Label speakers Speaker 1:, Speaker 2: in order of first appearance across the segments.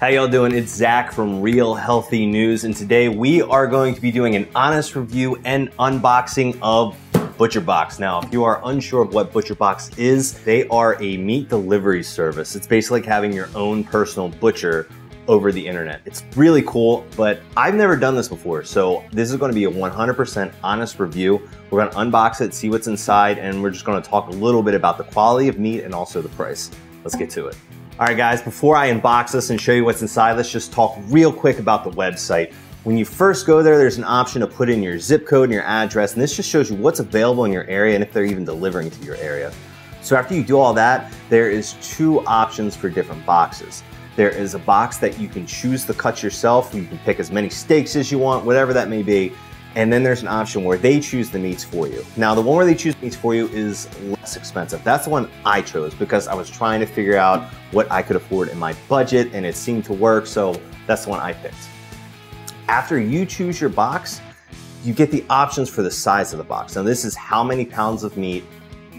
Speaker 1: How y'all doing? It's Zach from Real Healthy News, and today we are going to be doing an honest review and unboxing of ButcherBox. Now, if you are unsure of what ButcherBox is, they are a meat delivery service. It's basically like having your own personal butcher over the internet. It's really cool, but I've never done this before, so this is gonna be a 100% honest review. We're gonna unbox it, see what's inside, and we're just gonna talk a little bit about the quality of meat and also the price. Let's get to it. All right, guys, before I unbox this and show you what's inside, let's just talk real quick about the website. When you first go there, there's an option to put in your zip code and your address, and this just shows you what's available in your area and if they're even delivering to your area. So after you do all that, there is two options for different boxes. There is a box that you can choose the cuts yourself. You can pick as many steaks as you want, whatever that may be. And then there's an option where they choose the meats for you. Now, the one where they choose meats for you is less expensive. That's the one I chose because I was trying to figure out what I could afford in my budget and it seemed to work. So that's the one I picked. After you choose your box, you get the options for the size of the box. Now this is how many pounds of meat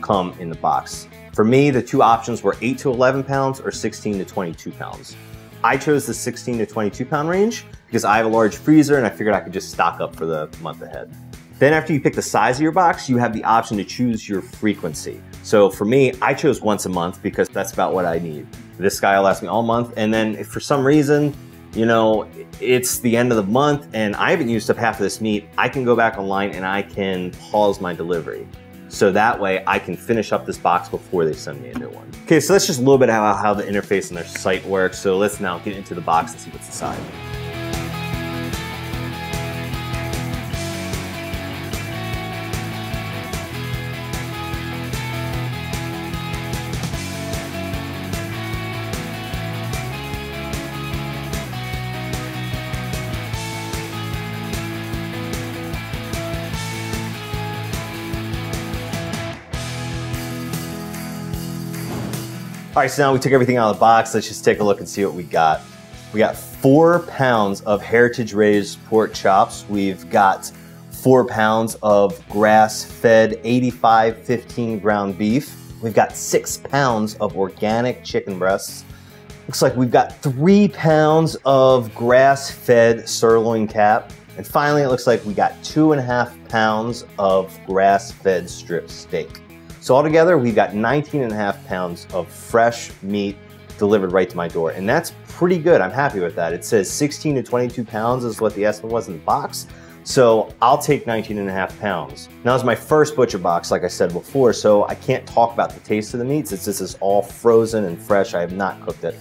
Speaker 1: come in the box. For me, the two options were 8 to 11 pounds or 16 to 22 pounds. I chose the 16 to 22 pound range because I have a large freezer and I figured I could just stock up for the month ahead. Then after you pick the size of your box, you have the option to choose your frequency. So for me, I chose once a month because that's about what I need. This guy will last me all month. And then if for some reason you know, it's the end of the month and I haven't used up half of this meat, I can go back online and I can pause my delivery. So that way I can finish up this box before they send me a new one. Okay, so that's just a little bit about how the interface on their site works. So let's now get into the box and see what's inside. All right, so now we took everything out of the box. Let's just take a look and see what we got. We got four pounds of heritage raised pork chops. We've got four pounds of grass fed 85 15 ground beef. We've got six pounds of organic chicken breasts. Looks like we've got three pounds of grass fed sirloin cap. And finally, it looks like we got two and a half pounds of grass fed strip steak. So altogether, we've got 19 and a half pounds of fresh meat delivered right to my door. And that's pretty good. I'm happy with that. It says 16 to 22 pounds is what the estimate was in the box. So I'll take 19 and a half pounds. Now it's my first butcher box, like I said before, so I can't talk about the taste of the meats. It's, this is all frozen and fresh. I have not cooked it.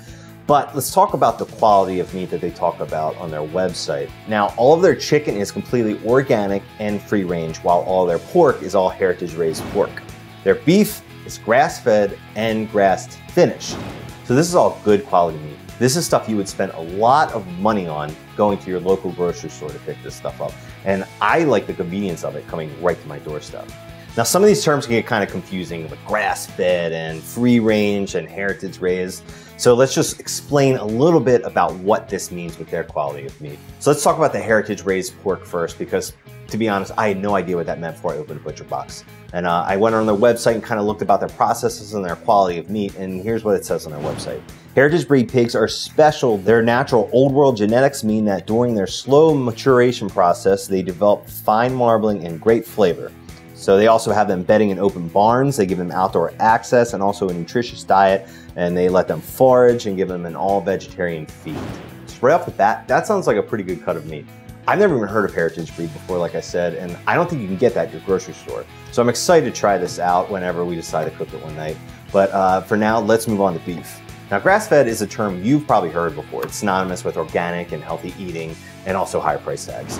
Speaker 1: But let's talk about the quality of meat that they talk about on their website. Now, all of their chicken is completely organic and free range, while all their pork is all heritage raised pork. Their beef is grass-fed and grass-finished. So this is all good quality meat. This is stuff you would spend a lot of money on going to your local grocery store to pick this stuff up. And I like the convenience of it coming right to my doorstep. Now, some of these terms can get kind of confusing with grass-fed and free range and heritage raised. So let's just explain a little bit about what this means with their quality of meat. So let's talk about the heritage raised pork first because to be honest, I had no idea what that meant before I opened a butcher box. And uh, I went on their website and kind of looked about their processes and their quality of meat, and here's what it says on their website. Heritage breed pigs are special. Their natural old world genetics mean that during their slow maturation process, they develop fine marbling and great flavor. So they also have them bedding in open barns. They give them outdoor access and also a nutritious diet, and they let them forage and give them an all vegetarian feed. So right off the bat, that sounds like a pretty good cut of meat. I've never even heard of Heritage Breed before, like I said, and I don't think you can get that at your grocery store. So I'm excited to try this out whenever we decide to cook it one night. But uh, for now, let's move on to beef. Now, grass-fed is a term you've probably heard before. It's synonymous with organic and healthy eating and also higher price tags.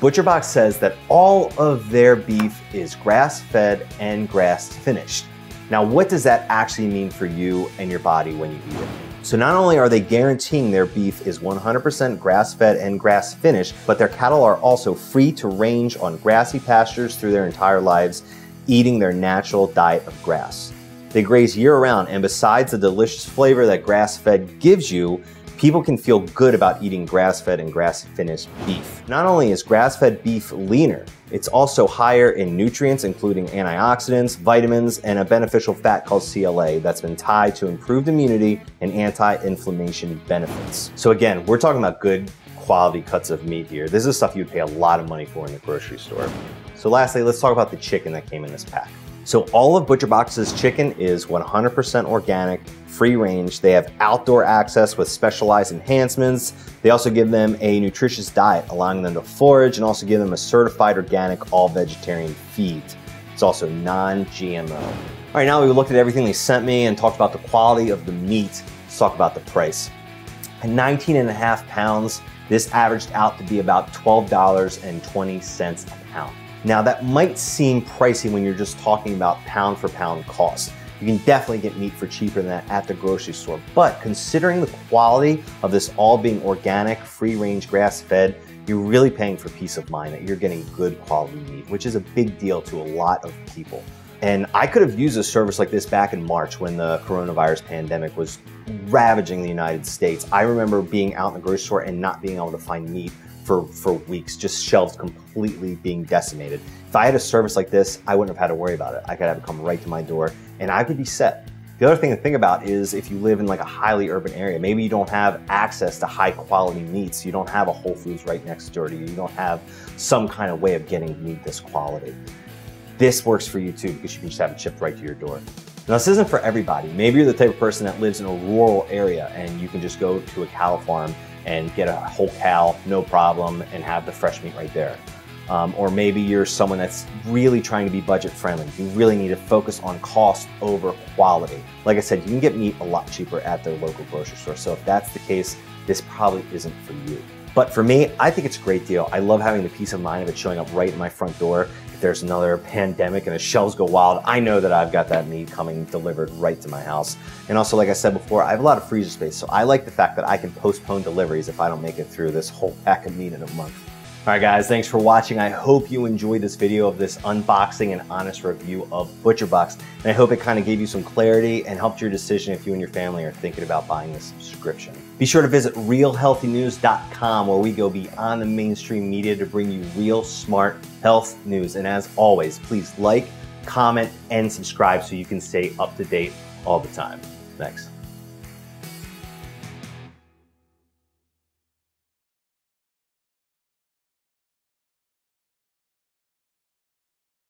Speaker 1: ButcherBox says that all of their beef is grass-fed and grass-finished. Now, what does that actually mean for you and your body when you eat it? So not only are they guaranteeing their beef is 100% grass-fed and grass-finished, but their cattle are also free to range on grassy pastures through their entire lives, eating their natural diet of grass. They graze year-round, and besides the delicious flavor that grass-fed gives you, people can feel good about eating grass-fed and grass-finished beef. Not only is grass-fed beef leaner, It's also higher in nutrients, including antioxidants, vitamins, and a beneficial fat called CLA that's been tied to improved immunity and anti-inflammation benefits. So again, we're talking about good quality cuts of meat here. This is stuff you'd pay a lot of money for in the grocery store. So lastly, let's talk about the chicken that came in this pack. So all of ButcherBox's chicken is 100% organic, free range. They have outdoor access with specialized enhancements. They also give them a nutritious diet, allowing them to forage and also give them a certified organic, all vegetarian feed. It's also non-GMO. All right, now we've looked at everything they sent me and talked about the quality of the meat. Let's talk about the price. At 19 and a half pounds, this averaged out to be about $12.20 a pound. Now that might seem pricey when you're just talking about pound for pound cost. You can definitely get meat for cheaper than that at the grocery store. But considering the quality of this all being organic, free range, grass fed, you're really paying for peace of mind that you're getting good quality meat, which is a big deal to a lot of people. And I could have used a service like this back in March when the coronavirus pandemic was ravaging the United States. I remember being out in the grocery store and not being able to find meat for, for weeks, just shelves completely being decimated. If I had a service like this, I wouldn't have had to worry about it. I could have it come right to my door and I could be set. The other thing to think about is if you live in like a highly urban area, maybe you don't have access to high quality meats. You don't have a Whole Foods right next door to you. You don't have some kind of way of getting meat this quality. This works for you too because you can just have it shipped right to your door. Now, this isn't for everybody. Maybe you're the type of person that lives in a rural area and you can just go to a cow farm and get a whole cow, no problem, and have the fresh meat right there. Um, or maybe you're someone that's really trying to be budget friendly. You really need to focus on cost over quality. Like I said, you can get meat a lot cheaper at the local grocery store. So if that's the case, this probably isn't for you. But for me, I think it's a great deal. I love having the peace of mind of it showing up right in my front door. There's another pandemic and the shelves go wild, I know that I've got that meat coming delivered right to my house. And also, like I said before, I have a lot of freezer space, so I like the fact that I can postpone deliveries if I don't make it through this whole pack of meat in a month. All right, guys, thanks for watching. I hope you enjoyed this video of this unboxing and honest review of ButcherBox. And I hope it kind of gave you some clarity and helped your decision if you and your family are thinking about buying this subscription. Be sure to visit realhealthynews.com where we go beyond the mainstream media to bring you real, smart health news. And as always, please like, comment, and subscribe so you can stay up to date all the time. Thanks.